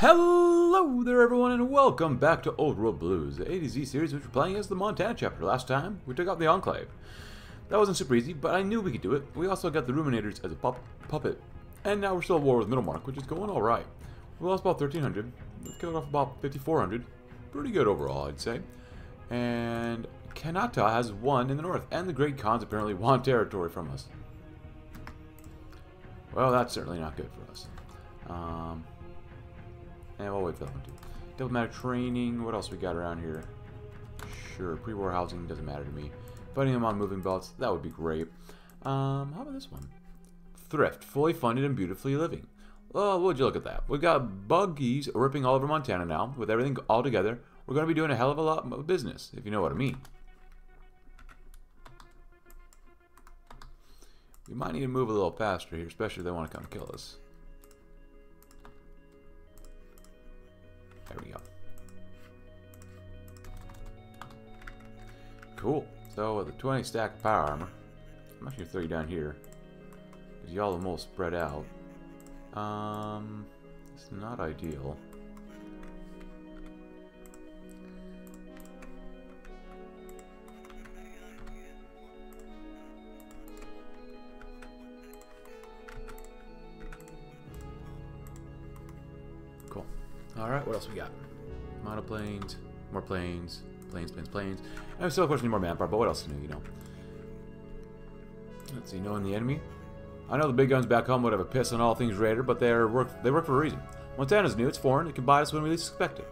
Hello there everyone and welcome back to Old World Blues, the A to Z series which we're playing as the Montana chapter. Last time, we took out the Enclave. That wasn't super easy, but I knew we could do it. We also got the Ruminators as a pup puppet. And now we're still at war with Middlemark, which is going alright. We lost about 1,300. We killed off about 5,400. Pretty good overall, I'd say. And Kanata has won in the north, and the Great Khans apparently want territory from us. Well, that's certainly not good for us. Um, and we'll wait for that one too. Diplomatic training. What else we got around here? Sure, pre-war housing doesn't matter to me. Putting them on moving belts, that would be great. Um, how about this one? Thrift, fully funded and beautifully living. Oh, would you look at that? We've got buggies ripping all over Montana now. With everything all together, we're going to be doing a hell of a lot of business, if you know what I mean. We might need to move a little faster here, especially if they want to come kill us. There we go. Cool. So with the 20 stack power armor, I'm actually throw you down here. Because y'all are most spread out. Um, it's not ideal. Else we got? Monoplanes, more planes, planes, planes, planes. And we still, need more manpower, but what else is new, you know? Let's see, knowing the enemy. I know the big guns back home would have a piss on all things Raider, but they're work they work for a reason. Montana's new, it's foreign, it can buy us when we least expect it.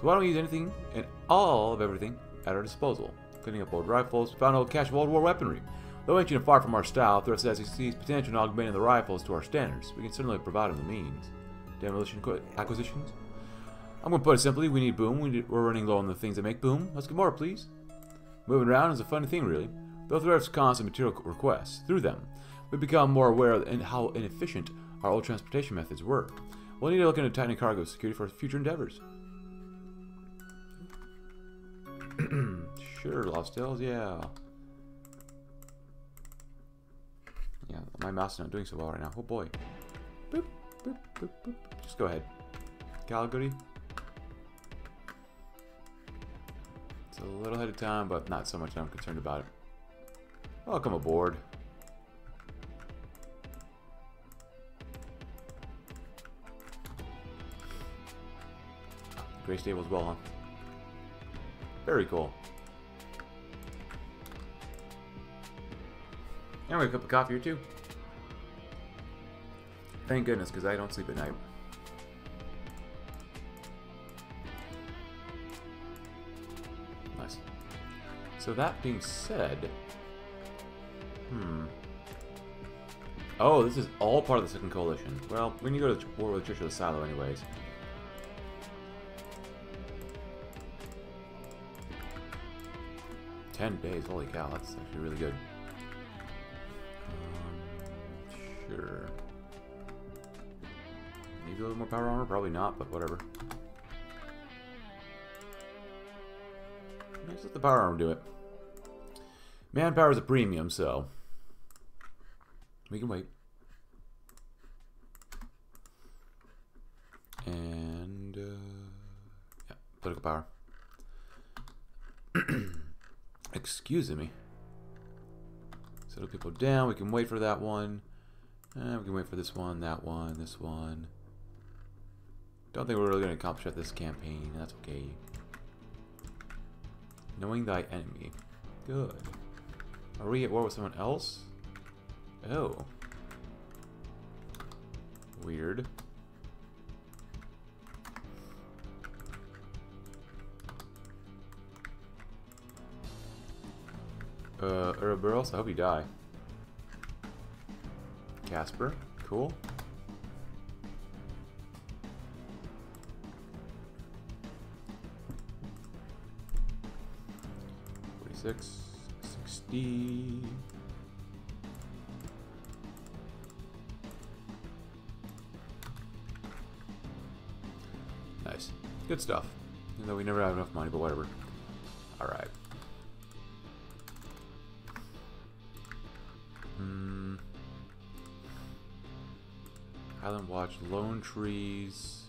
So why don't we use anything and all of everything at our disposal? Cleaning up old rifles, found old cache of World War weaponry. Though ancient and far from our style, Thrift says he sees potential in augmenting the rifles to our standards. We can certainly provide him the means. Demolition acquisitions? I'm to put it simply, we need boom. We are running low on the things that make boom. Let's get more, please. Moving around is a funny thing, really. There are constant material requests, through them, we become more aware of how inefficient our old transportation methods were. We'll need to look into tightening cargo security for future endeavors. sure, Lost Hills, yeah. Yeah, my mouse is not doing so well right now. Oh boy. Boop, boop, boop, boop. Just go ahead. Calgary. A little ahead of time, but not so much that I'm concerned about it. Welcome aboard. Gray Stable as well, huh? Very cool. And we a cup of coffee or two. Thank goodness, because I don't sleep at night. So that being said... Hmm... Oh, this is all part of the Second Coalition. Well, we need to go to war with the Church of the Silo anyways. Ten days, holy cow, that's actually really good. Um, sure. Maybe a little more power armor? Probably not, but whatever. Let's let the power armor do it. Manpower is a premium, so... We can wait. And, uh, yeah, political power. Excuse me. Settle people down. We can wait for that one. And we can wait for this one, that one, this one. Don't think we're really going to accomplish at this campaign. That's okay. Knowing thy enemy. Good. Are we at war with someone else? Oh. Weird. Uh, Ouroboros, I hope you die. Casper, cool. Forty-six, sixty. Nice. Good stuff. Even though we never have enough money, but whatever. Alright. Hmm. Highland Watch, Lone Trees.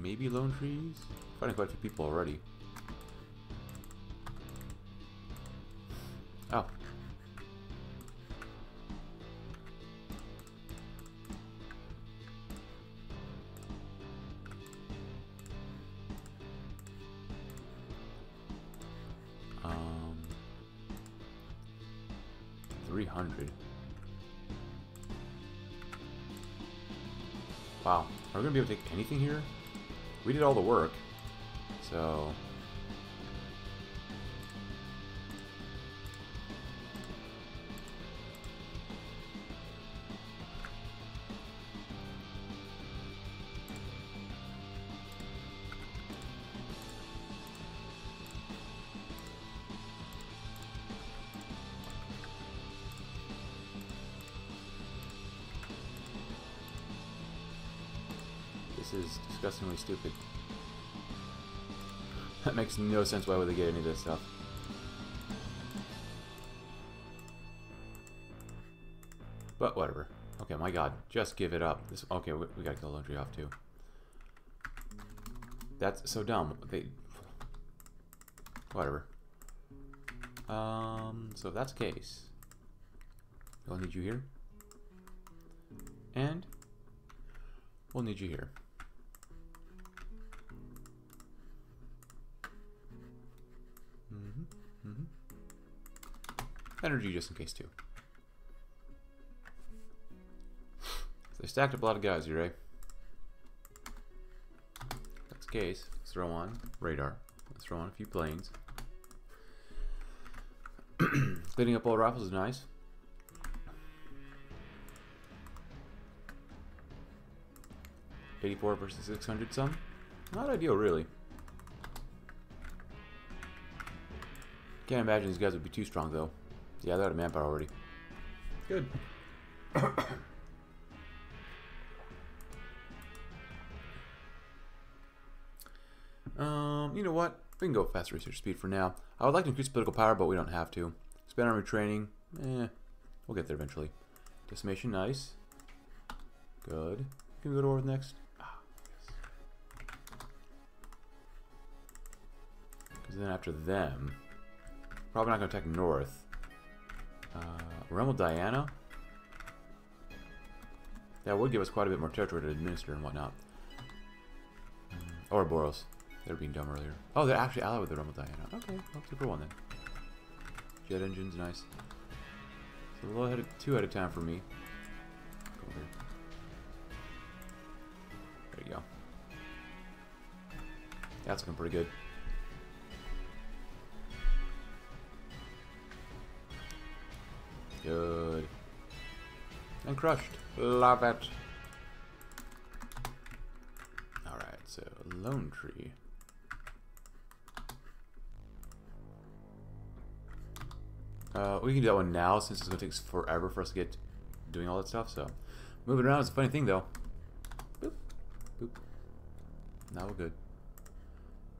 maybe lone trees? Finding quite a few people already. 300. Wow. Are we going to be able to take anything here? We did all the work. So... disgustingly stupid. That makes no sense. Why would they get any of this stuff? But whatever. Okay, my god. Just give it up. This Okay, we, we gotta kill Laundry off too. That's so dumb. They... Whatever. Um, so if that's the case, we'll need you here. And we'll need you here. Energy just in case too. They stacked up a lot of guys here, eh? That's case. Let's throw on radar. Let's throw on a few planes. Cleaning up all rifles is nice. Eighty-four versus six hundred some. Not ideal, really. Can't imagine these guys would be too strong, though. Yeah, they're out of manpower already. Good. um, you know what? We can go fast research speed for now. I would like to increase political power, but we don't have to. Spend army training. Eh, we'll get there eventually. Decimation, nice. Good. Can we go to war next? Ah, yes. Because then after them... Probably not going to attack north. Uh, Realm of Diana? That would give us quite a bit more territory to administer and whatnot. Mm, or Boros. They were being dumb earlier. Oh, they're actually allied with the Realm of Diana. Okay, well, super one then. Jet engines, nice. So a little ahead of, two at a time for me. There you go. That's looking pretty good. Good. And crushed. Love it. Alright, so Lone Tree. Uh, we can do that one now since it's going to take forever for us to get doing all that stuff, so. Moving around is a funny thing though. Boop. Boop. Now we're good.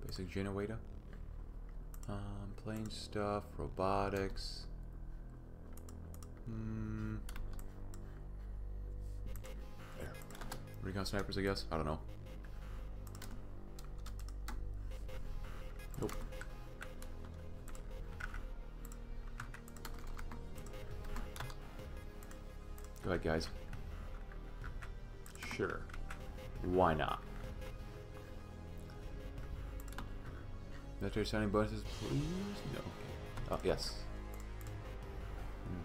Basic generator. Um, plane stuff, robotics. Hmm. There. Recon snipers, I guess? I don't know. Nope. Go ahead, guys. Sure. Why not? Military signing bonuses, please? No. Oh, yes.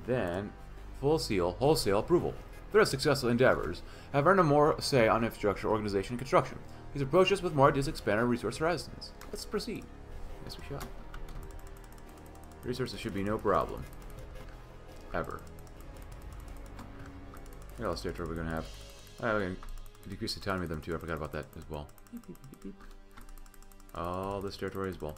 Then, full seal, wholesale approval. Their successful endeavors have earned a more say on infrastructure, organization, and construction. Please approach us with more ideas to expand our resource horizons. Let's proceed. Yes, we shall. Resources should be no problem. Ever. What else territory we're gonna have? Oh, we can decrease the autonomy of them too. I forgot about that as well. All this territory as well.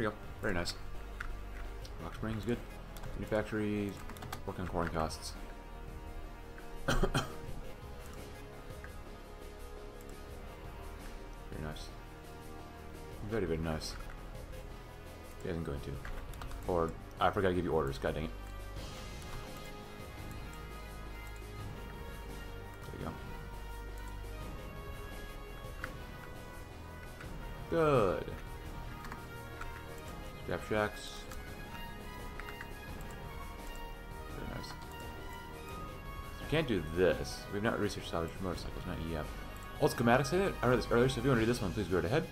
There you go. Very nice. Rock Springs, good. Factories, working on corn costs. very nice. Very, very nice. He isn't going to. Or, I forgot to give you orders, god dang it. Scrap. Very nice. So we can't do this. We've not researched salvage motorcycles, not yet. Old schematics, I, I read this earlier, so if you want to do this one, please go right ahead.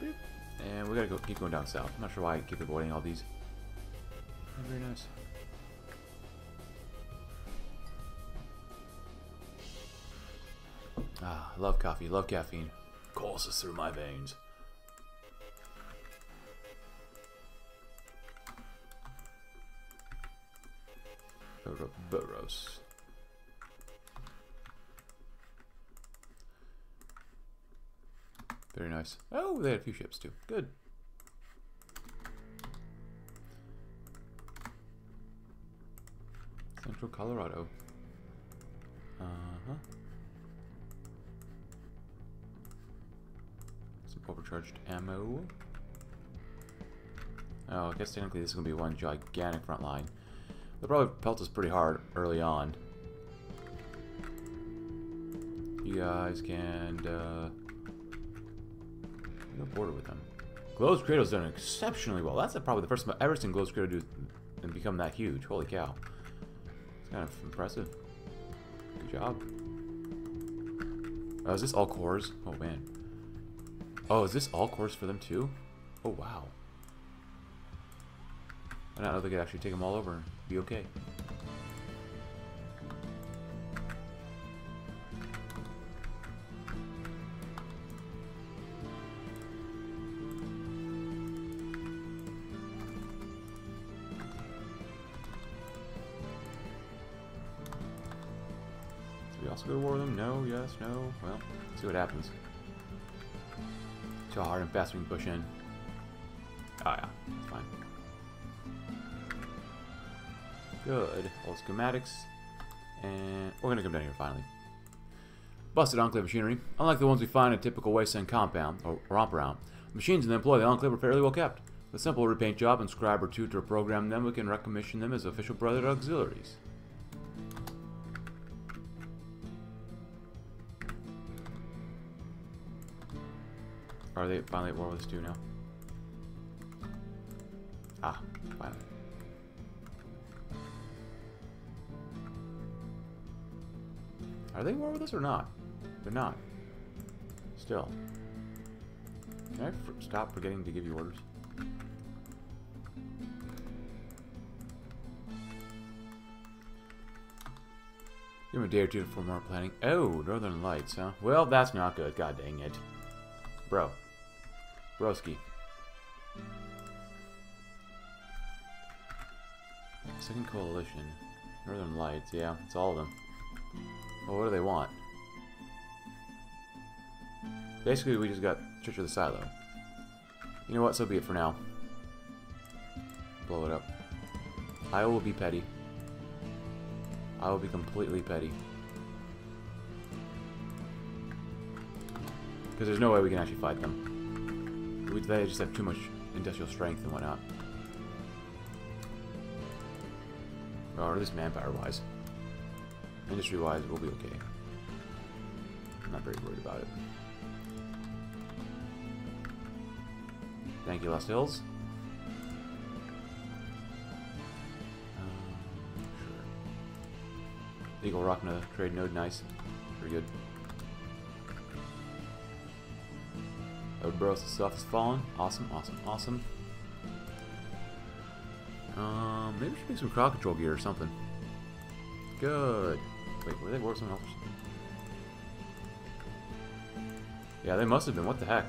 And we gotta go keep going down south. I'm not sure why I keep avoiding all these. Very nice. Ah, love coffee, love caffeine. Courses through my veins. Burros. Very nice. Oh, they had a few ships too. Good. Central Colorado. Uh-huh. Some overcharged ammo. Oh, I guess technically this is going to be one gigantic front line. They'll probably pelt us pretty hard early on. You guys can uh, no border with them. Glow's Cradle's done exceptionally well. That's probably the first time I've ever seen Glow's Cradle do and become that huge. Holy cow. It's kind of impressive. Good job. Oh, is this all cores? Oh, man. Oh, is this all cores for them, too? Oh, wow. I don't know if they could actually take them all over be okay. we also go to war with them? No, yes, no. Well, see what happens. How hard and fast we can push in. Good. All schematics. And we're gonna come down here finally. Busted Enclave machinery. Unlike the ones we find in a typical wasteland compound, or romp around, the machines in the employ of the Enclave are fairly well kept. With a simple repaint job and scribe or two to program them, we can recommission them as official Brotherhood auxiliaries. Are they finally at war with us too now? Ah, Are they war with us or not? They're not. Still. Can I stop forgetting to give you orders? Give him a day or two for more planning. Oh, Northern Lights, huh? Well, that's not good. God dang it. Bro. Broski. Second Coalition. Northern Lights, yeah, it's all of them. Well, what do they want? Basically, we just got Church of the Silo. You know what, so be it for now. Blow it up. I will be petty. I will be completely petty. Because there's no way we can actually fight them. We, they just have too much industrial strength and whatnot. Or at least manpower-wise. Industry-wise, we'll be okay. I'm not very worried about it. Thank you, Lost Hills. Um, sure. Eagle Rock a trade node, nice. Pretty good. Ouroboros stuff is falling. Awesome, awesome, awesome. Um, maybe we should make some crowd control gear or something. Good. Wait, were they work something else? Yeah, they must have been. What the heck?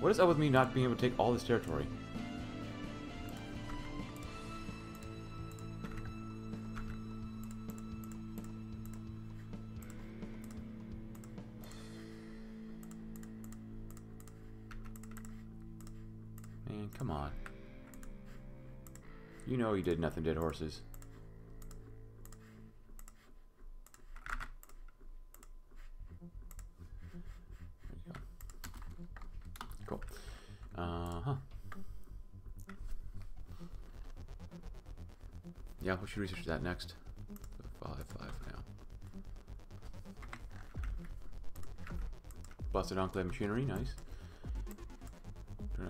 What is up with me not being able to take all this territory? Man, come on. You know you did nothing, dead horses. Cool. Uh-huh. Yeah, should research that next. Five, five now. Busted Enclave machinery, nice.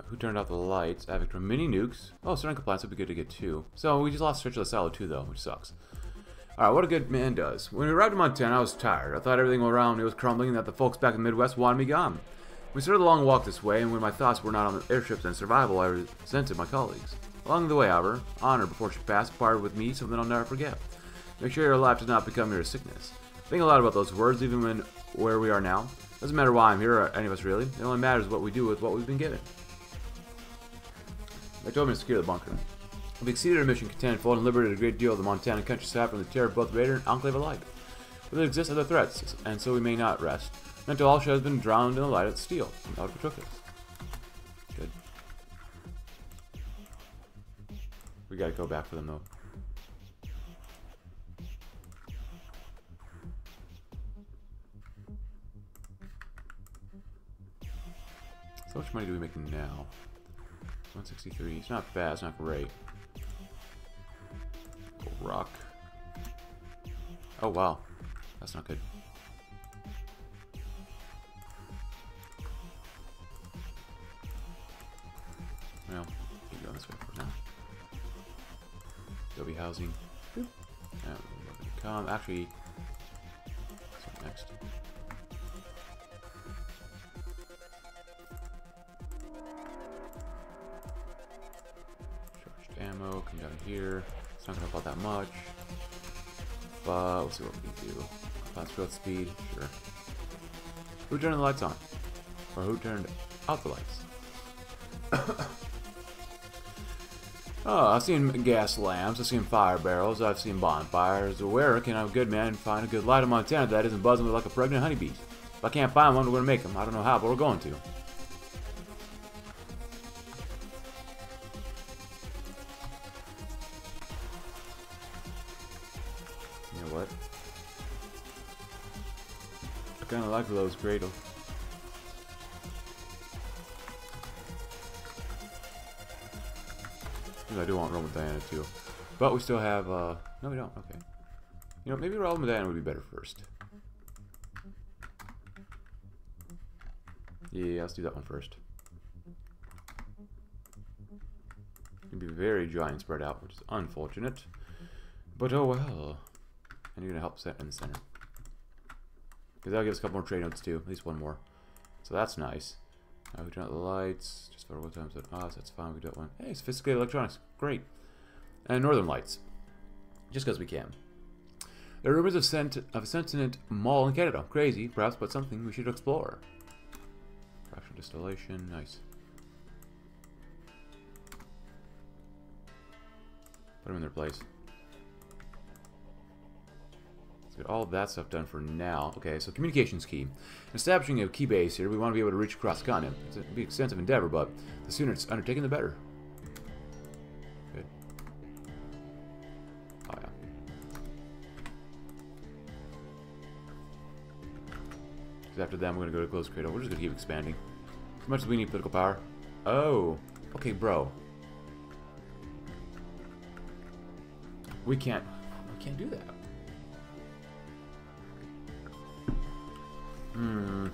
Who turned out the lights? Avictor mini nukes. Oh, certain compliance would be good to get two. So we just lost Church of the Silo too, though, which sucks. Alright, what a good man does. When we arrived in Montana, I was tired. I thought everything around me was crumbling and that the folks back in the Midwest wanted me gone. We started a long walk this way, and when my thoughts were not on the airships and survival, I resented my colleagues. Along the way, however, Honor, before she passed, parted with me something I'll never forget. Make sure your life does not become your sickness. Think a lot about those words, even when where we are now. Doesn't matter why I'm here, or any of us really. It only matters what we do with what we've been given. They told me to secure the bunker. We've exceeded our mission contentful and liberated a great deal of the Montana countryside from the terror of both Raider and Enclave alike. But there exist other threats, and so we may not rest until all has been drowned in the light of steel from out Patroclus. We gotta go back for them though. So how much money do we make now? 163. It's not bad, it's not great. Rock. Oh wow. That's not good. Well, keep going this way for now. Adobe housing. Yeah, um, come. Actually, what's next? Charged ammo. Come down here. It's not gonna help out that much. But we'll see what we can do. Fast growth speed. Sure. Who turned the lights on? Or who turned out the lights? Oh, I've seen gas lamps, I've seen fire barrels, I've seen bonfires. Where can a good man find a good light in Montana that isn't buzzing like a pregnant honeybee? If I can't find one, we're gonna make them. I don't know how, but we're going to. You know what? I kinda like those cradle. I Roman Diana too. But we still have, uh, no we don't, okay. You know, maybe Roman Diana would be better first. Yeah, let's do that one first. It'd be very giant spread out, which is unfortunate. But oh well. And you're gonna help set in the center. Because that'll give us a couple more trade notes too, at least one more. So that's nice. Uh, we turn out the lights, just for what times at us, that's fine, we do one. Hey, sophisticated electronics, great. And northern lights, just because we can. There are rumors of, sent of a sentient mall in Canada. Crazy, perhaps, but something we should explore. Fraction distillation, nice. Put them in their place. Let's get all that stuff done for now. Okay, so communications key. Establishing a key base here, we want to be able to reach across the continent. It's a big extensive endeavor, but the sooner it's undertaken, the better. After that, we're going to go to Glow's Cradle. We're just going to keep expanding. As much as we need political power. Oh. Okay, bro. We can't... We can't do that. Hmm.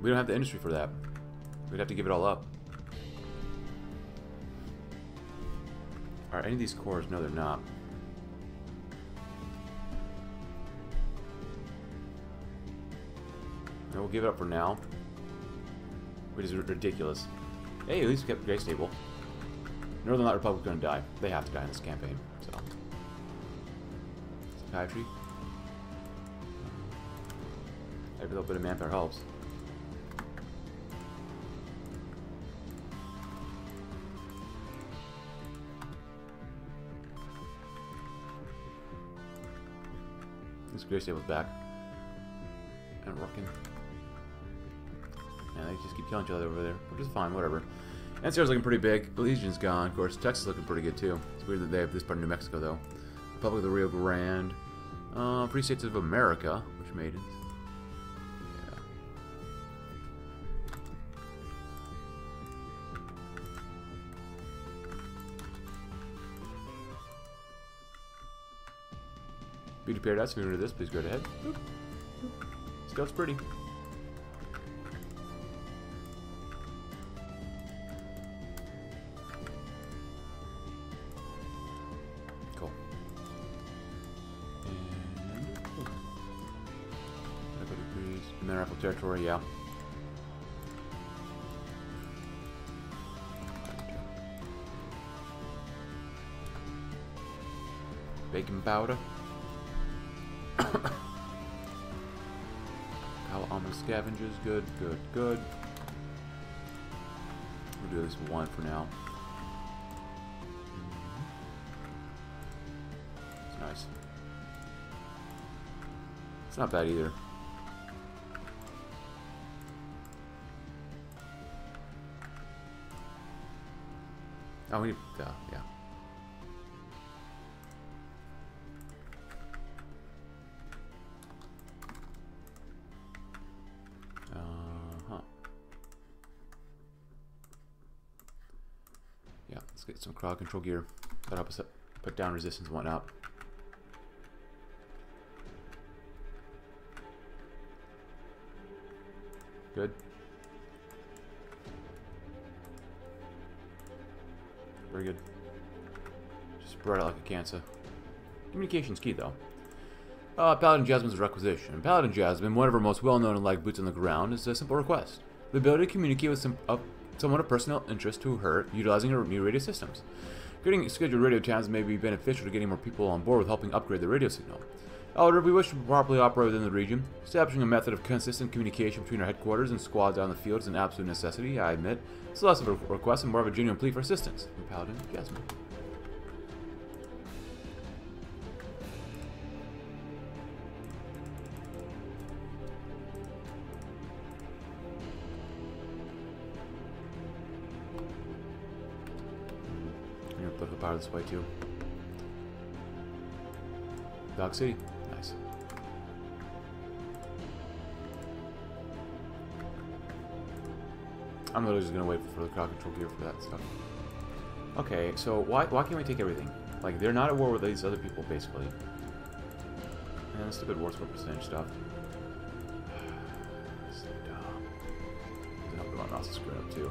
We don't have the industry for that. We'd have to give it all up. Are any of these cores? No, they're not. No, we'll give it up for now. Which is ridiculous. Hey, at least we kept Grey stable. Northern Light Republic's gonna die. They have to die in this campaign, so. Psychiatry. Every little bit of manpower helps. This Grey Stable's back. And working. Just keep killing each other over there, which is fine, whatever. NCR's looking pretty big. Legion's gone. Of course, Texas looking pretty good too. It's weird that they have this part of New Mexico though. Republic of the Rio Grande. Uh, Free States of America, which made it. Yeah. Beauty Paradise, if you're this, please go ahead. Scout's pretty. Powder. Cow armor scavengers, good, good, good. We'll do this one for now. It's nice. It's not bad either. Oh, we, uh, yeah. Crowd control gear. That'll help us put down resistance and whatnot. Good. Very good. Just spread it like a cancer. Communication's key, though. Uh, Paladin Jasmine's requisition. Paladin Jasmine, one of our most well-known and liked boots on the ground, is a simple request. The ability to communicate with some, uh, someone of personal interest to her, utilizing her new radio systems. Getting scheduled radio channels may be beneficial to getting more people on board with helping upgrade the radio signal. However, if we wish to properly operate within the region, establishing a method of consistent communication between our headquarters and squads in the field is an absolute necessity, I admit. It's less of a request and more of a genuine plea for assistance. From Paladin Jasmine. This way too. Dog City. Nice. I'm literally just gonna wait for the crowd control gear for that stuff. Okay, so why why can't we take everything? Like they're not at war with these other people, basically. And the stupid war score percentage stuff. so dumb. Help mouse is up too.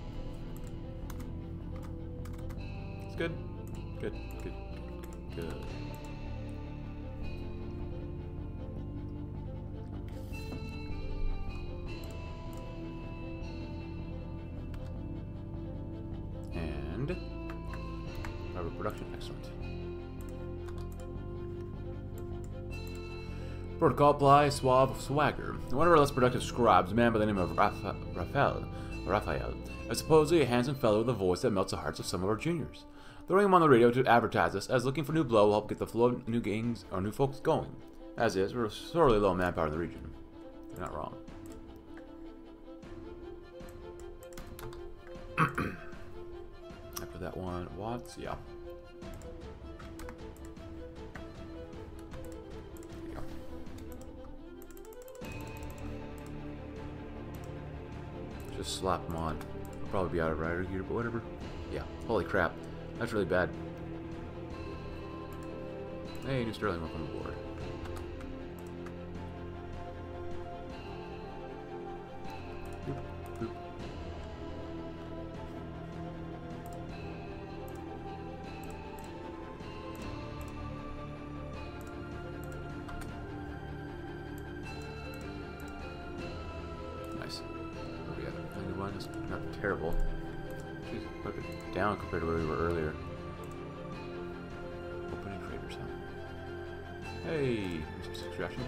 Good, good, good. And rubber production, excellent. Protocol apply suave swagger. One of our less productive scribes, a man by the name of Rapha Raphael, Raphael, is supposedly a handsome fellow with a voice that melts the hearts of some of our juniors. Throwing him on the radio to advertise us as looking for new blood will help get the flow of new gangs or new folks going. As is, we're sorely low manpower in the region. You're not wrong. After that one, Watts, yeah. Just slap them on. I'll probably be out of rider gear, but whatever. Yeah, holy crap. That's really bad. Hey, new Sterling, welcome aboard.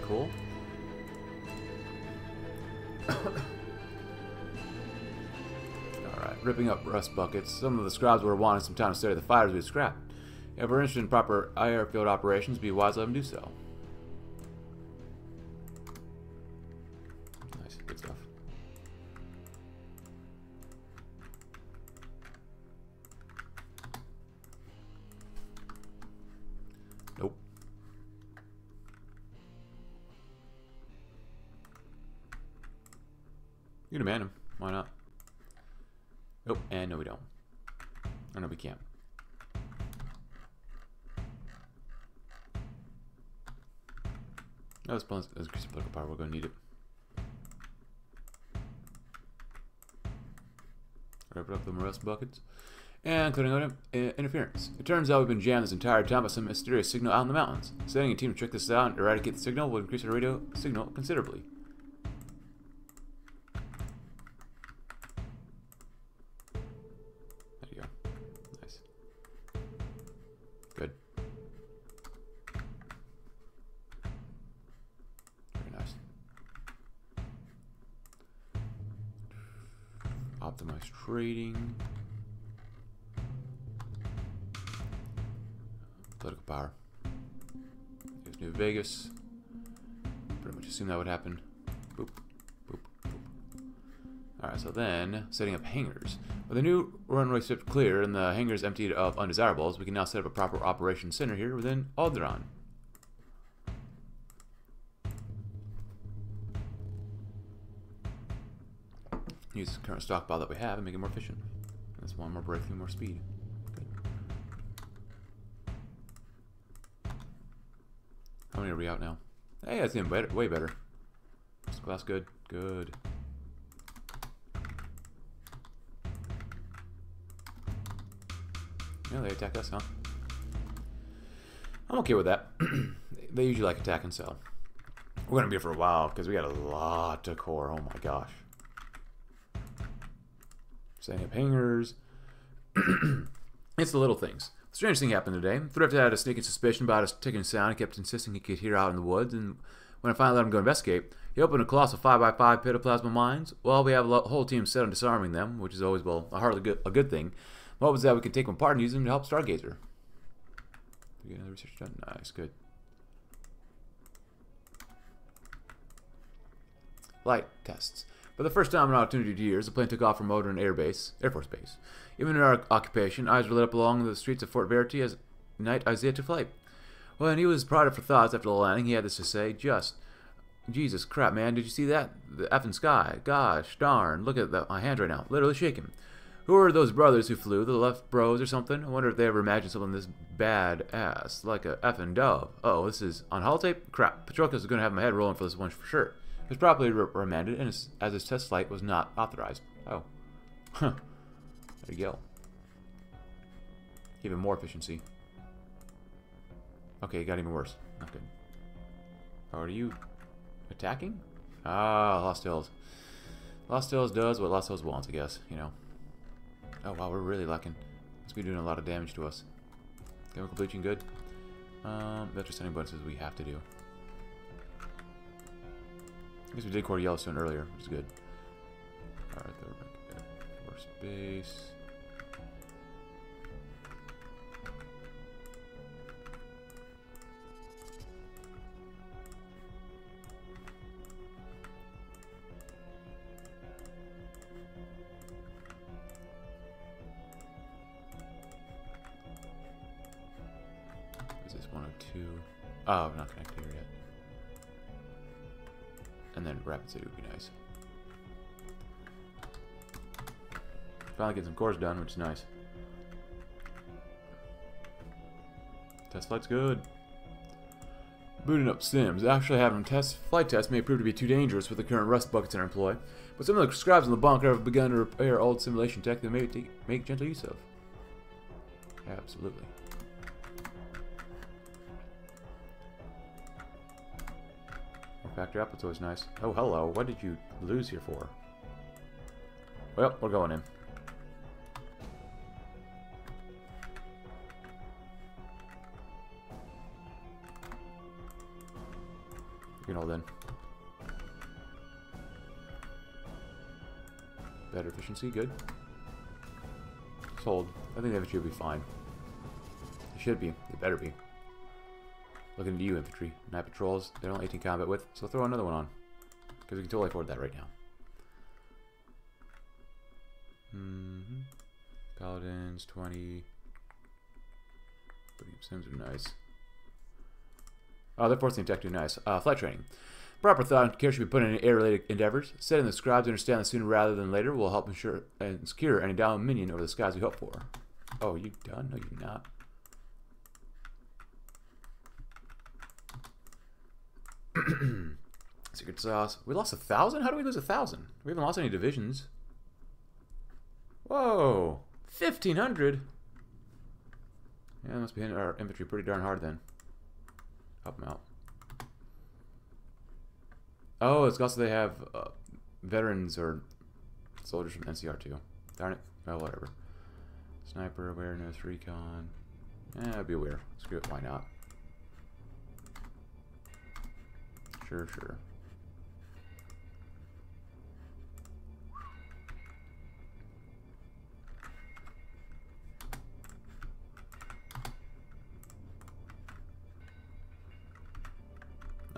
Cool. Alright, ripping up rust buckets. Some of the scribes were wanting some time to study the fighters we scrapped. If we're interested in proper airfield operations, be wise to let them do so. The buckets. And clearing out eh, interference. It turns out we've been jammed this entire time by some mysterious signal out in the mountains. Sending a team to check this out and eradicate the signal will increase our radio signal considerably. Trading. Political power. There's New Vegas. Pretty much assume that would happen. Boop, boop, boop. Alright, so then, setting up hangars. With the new runway stripped clear and the hangars emptied of undesirables, we can now set up a proper operations center here within Alderaan. Current stockpile that we have and make it more efficient. That's one more breakthrough, more speed. How many are we out now? Hey, that's even better, way better. Class good, good. Yeah, they attack us, huh? I'm okay with that. they usually like attack and sell. We're gonna be here for a while because we got a lot to core. Oh my gosh. Setting up hangers. it's the little things. The Strange thing happened today. Thrift had a sneaking suspicion about us taking a sound. He kept insisting he could hear out in the woods, and when I finally let him go investigate, he opened a colossal 5x5 pit of plasma mines. Well, we have a whole team set on disarming them, which is always, well, a hardly good, a good thing. What was that we could take them apart and use them to help Stargazer. We get another research done? Nice, good. Light tests. For the first time in opportunity years, the plane took off from Modern Air Base, Air Force Base. Even in our occupation, eyes were lit up along the streets of Fort Verity as Knight Isaiah took flight. And he was of for thoughts after the landing. He had this to say, just, Jesus crap, man, did you see that? The effing sky. Gosh, darn, look at the, my hand right now, literally shaking. Who are those brothers who flew? The left bros or something? I wonder if they ever imagined something this bad ass, like a effing dove. Oh, this is on holotape? Crap, Patroclus is going to have my head rolling for this one for sure. Was properly remanded, as his test flight was not authorized. Oh. Huh. There you go. Even more efficiency. Okay, it got even worse. Not good. Oh, are you attacking? Ah, Lost Hills. Lost Hills does what Lost Hills wants, I guess, you know. Oh, wow, we're really lacking. It's be doing a lot of damage to us. Chemical bleaching, good. Um, that's just sending bonuses we have to do. I guess we did core Yellowstone earlier, which is good. Alright, more space. Oh, I'm not connected here yet. And then Rapid City would be nice. Finally get some cores done, which is nice. Test flight's good. Booting up sims. Actually having test flight tests may prove to be too dangerous with the current rust buckets in our employ, but some of the scribes in the bunker have begun to repair old simulation tech that may make gentle use of. Absolutely. Factory output's always nice. Oh, hello. What did you lose here for? Well, we're going in. You can hold in. Better efficiency, good. Just hold. I think the infantry will be fine. It should be. It better be. Looking at you, infantry. Knight patrols, they're only 18 combat with, so throw another one on. Because we can totally afford that right now. Mm -hmm. Paladins, 20. Sims are nice. Oh, they're forcing tech too nice. Uh, flight training. Proper thought and care should be put into air-related endeavors. Setting the scribes to understand that sooner rather than later will help ensure and secure any dominion over the skies we hope for. Oh, you done? No, you're not. Secret sauce. We lost a thousand? How do we lose a thousand? We haven't lost any divisions. Whoa! 1,500? Yeah, must be hitting our infantry pretty darn hard then. Help them out. Oh, it's also they have uh, veterans or soldiers from NCR too. Darn it. Well, whatever. Sniper awareness, recon. Eh, that'd be weird. Screw it, why not? Sure, sure.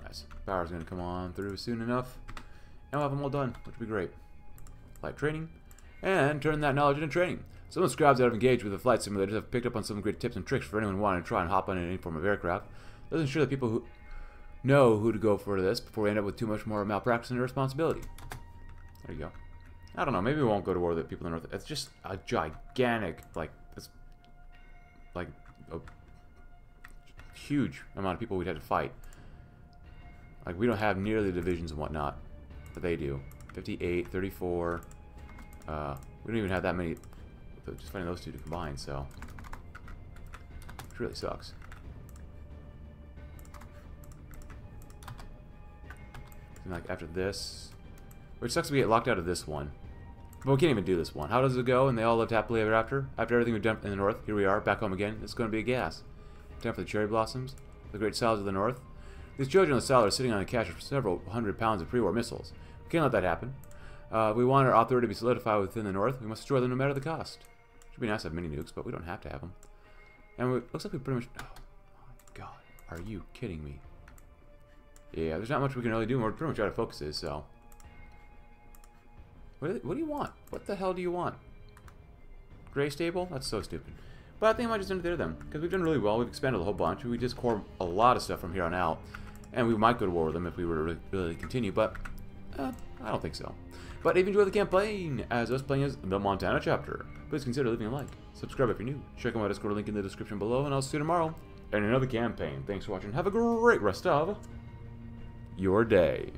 Nice. Power's gonna come on through soon enough. And we'll have them all done, which will be great. Flight training. And turn that knowledge into training. Some of the scribes that have engaged with the flight simulators have picked up on some great tips and tricks for anyone wanting to try and hop on any form of aircraft. Let's ensure that people who know who to go for this before we end up with too much more malpractice and irresponsibility. There you go. I don't know. Maybe we won't go to war with the people in the north. It's just a gigantic, like, it's like a huge amount of people we'd have to fight. Like, we don't have nearly the divisions and whatnot that they do. 58, 34. Uh, we don't even have that many. Just finding those two to combine, so. Which really sucks. And like after this, which sucks we get locked out of this one. But we can't even do this one. How does it go? And they all lived happily ever after? After everything we've done in the north, here we are, back home again. It's going to be a gas. Time for the cherry blossoms, the great salads of the north. These children in the salad are sitting on a cache of several hundred pounds of pre-war missiles. We can't let that happen. Uh, we want our authority to be solidified within the north. We must destroy them no matter the cost. Should be nice to have mini nukes, but we don't have to have them. And it looks like we pretty much... Oh, my God. Are you kidding me? Yeah, there's not much we can really do. We're pretty much out of focuses, so... What do, what do you want? What the hell do you want? Gray stable? That's so stupid. But I think I might just end it there then. Because we've done really well. We've expanded a whole bunch. We just core a lot of stuff from here on out. And we might go to war with them if we were to really, really continue. But uh, I don't think so. But if you enjoy the campaign, as us playing as the Montana chapter, please consider leaving a like. Subscribe if you're new. Check out my Discord link in the description below. And I'll see you tomorrow in another campaign. Thanks for watching. Have a great rest of your day.